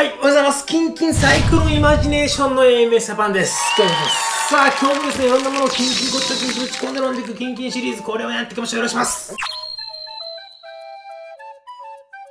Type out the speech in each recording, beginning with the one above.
はい、おはようございます。キンキンサイクロンイマジネーションの AMS ジャパンです。今日も。さあ、今日もですね、いろんなものをキンキンこっちゃキンキン打ち込んで飲んでいくキンキンシリーズ、これをやっていきましょう。よろしくお願いします。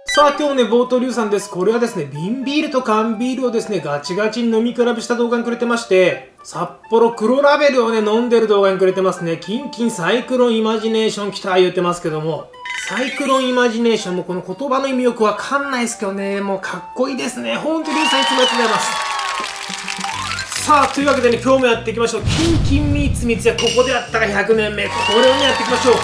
さあ、今日もね、冒頭龍さんです。これはですね、瓶ビールと缶ビールをですね、ガチガチに飲み比べした動画にくれてまして、札幌黒ラベルをね、飲んでる動画にくれてますね。キンキンサイクロンイマジネーション来た言ってますけども、サイクロンイマジネーションもこの言葉の意味よくわかんないですけどね、もうかっこいいですね。ほんと龍さんいつもありがとうございます。さあ、というわけでね、今日もやっていきましょう。キンキンミーツミツやここでやったら100年目。これをね、やっていきましょう。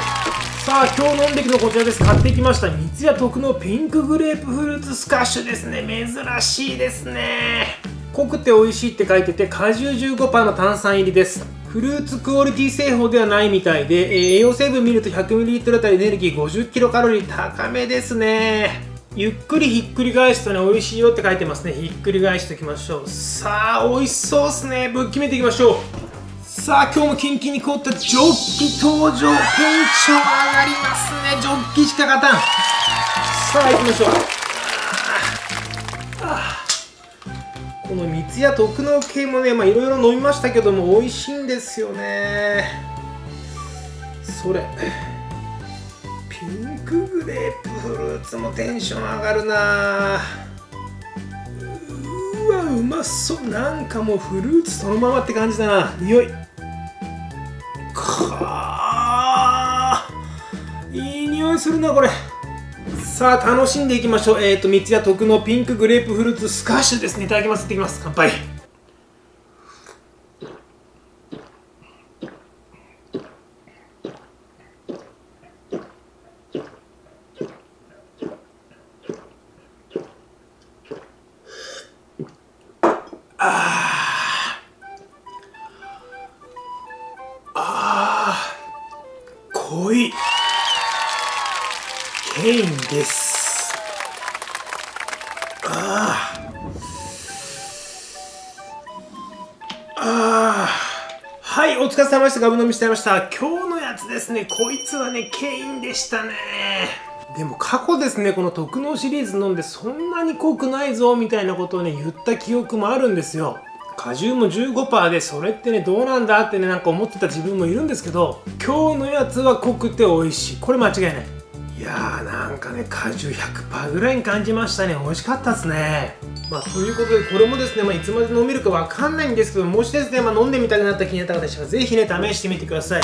さあ、今日飲んでいくのこちらです。買ってきました。三ツ矢特のピンクグレープフルーツスカッシュですね。珍しいですね。濃くて美味しいって書いてて、果汁15%の炭酸入りです。フルーツクオリティ製法ではないみたいで、えー栄養成分見ると 100ml あたりエネルギー 50kcal 高めですね。ゆっくりひっくり返すとね、美味しいよって書いてますね。ひっくり返しておきましょう。さあ、美味しそうですね。ぶっ決めていきましょう。さあ、今日もキンキンに凍ったジョッキ登場。テンション上がりますね。ジョッキしか勝たん。さあ、行きましょう。ああこの三ツ矢特納系もね、まあいろいろ飲みましたけども、美味しいんですよね。それ。ピンクグレープフルーツもテンション上がるな。うわうまそう。なんかもうフルーツそのままって感じだな。匂い。かー。いい匂いするなこれ。さあ楽しんでいきましょう。えっ、ー、と三ツ矢特のピンクグレープフルーツスカッシュですね。いただきます。いただきます。乾杯。ああ濃い。ケインですああはいお疲れ様でした。ガブ飲みしちゃいました。今日のやつですね。こいつはねケインでしたね。でも過去ですねこの特納シリーズ飲んでそんなに濃くないぞみたいなことをね言った記憶もあるんですよ。果汁も15%でそれってねどうなんだってねなんか思ってた自分もいるんですけど今日のやつは濃くて美味しい。これ間違いない。いやーなんかね果汁100%ぐらいに感じましたね美味しかったですねまあということでこれもですね、まあ、いつまで飲めるかわかんないんですけどもしですね、まあ、飲んでみたくなった気になった方でしたらぜひね試してみてください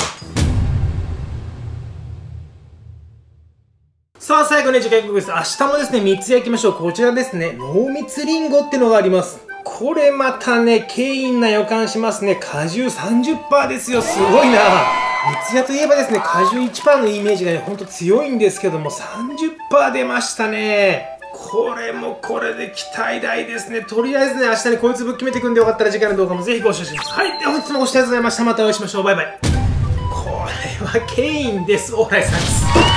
さあ最後ね次回告です明日もですね3つ焼きましょうこちらですね濃密リンゴってのがありますこれまたね、軽飲な予感しますね。果汁30%ですよ。すごいな。三ツ矢といえばですね、果汁1%のイメージがね、ほんと強いんですけども、30%出ましたね。これもこれで期待大ですね。とりあえずね、明日にこいつぶっ決めてくんでよかったら次回の動画もぜひご視聴してください。はい。では本日もご視聴ありがとうございました。またお会いしましょう。バイバイ。これはケインです。オーライさんです。